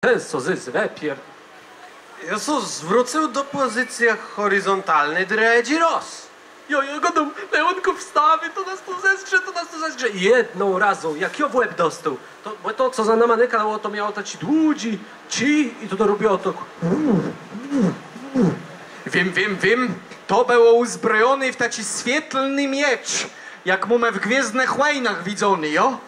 Ten co zy zwepier. Jezus zwrócił do pozycji horyzontalnej dredzi roz. Jo, ja on go wstawi, to nas tu zeskrze, to nas tu zeskrze. Jedną razą, jak ja w łeb dostał, to, bo to co za nama nekało, to miało to ci dłudzi, ci i to to robiło to. Wiem, wiem, wiem. To było uzbrojony w taki świetlny miecz, jak mamy w Gwiezdnych Wojnach widzony, jo?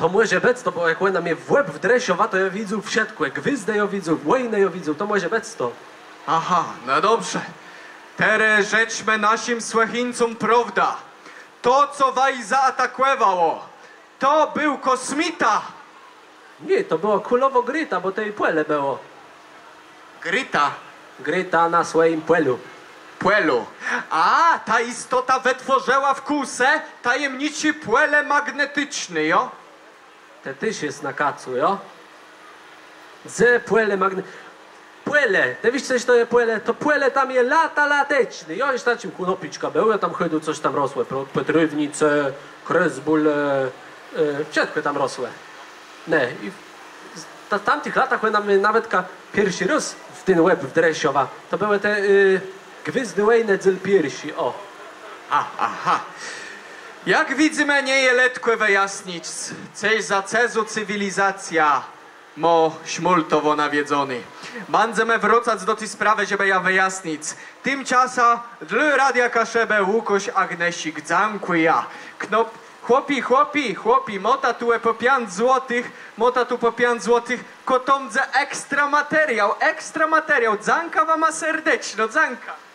To może bec to, bo jak ona mnie w łeb wdresiowa, to ja widzę w siatku, jak wyzdę ja widzę, wojnę ja widzę, to może bec to. Aha, no dobrze. Tere rzeczmy naszym słuchańcom prawda. To, co waj zaatakowało, to był kosmita. Nie, to było kulowo gryta, bo tej płele było. Gryta. Gryta na swoim płelu. Płelu. A, ta istota wytworzyła w kuse tajemniczy płele magnetyczny, jo? Te tyś jest na kacu, jo? Ze płele magne... Płele, te wiesz coś to jest płele? To płele tam je lata lateczny. Ja już takim kunopiczka był, ja tam chydu coś tam rosłe. Petrywnice, kresbule, e, wszystko tam rosłe. Ne, i w ta, tamtych latach, nam nawet ka pierwszy raz w ten łeb w dresiowa, to były te y, gwizdy łejne piersi, o. A, aha. Jak widzimy, nie je letko wyjaśnić, coś za cezu cywilizacja mo śmultowo nawiedzony. Będziemy wracać do tej sprawy, żeby ja wyjaśnić. Tymczasem dla Radia Kaszebę Łukoś Agnesik dziękuję. Knop, chłopi, chłopi, chłopi, mota tu po 5 złotych, mota tu po 5 złotych, kotomdze ekstra materiał, ekstra materiał. Dzanka wam serdeczno, dzanka.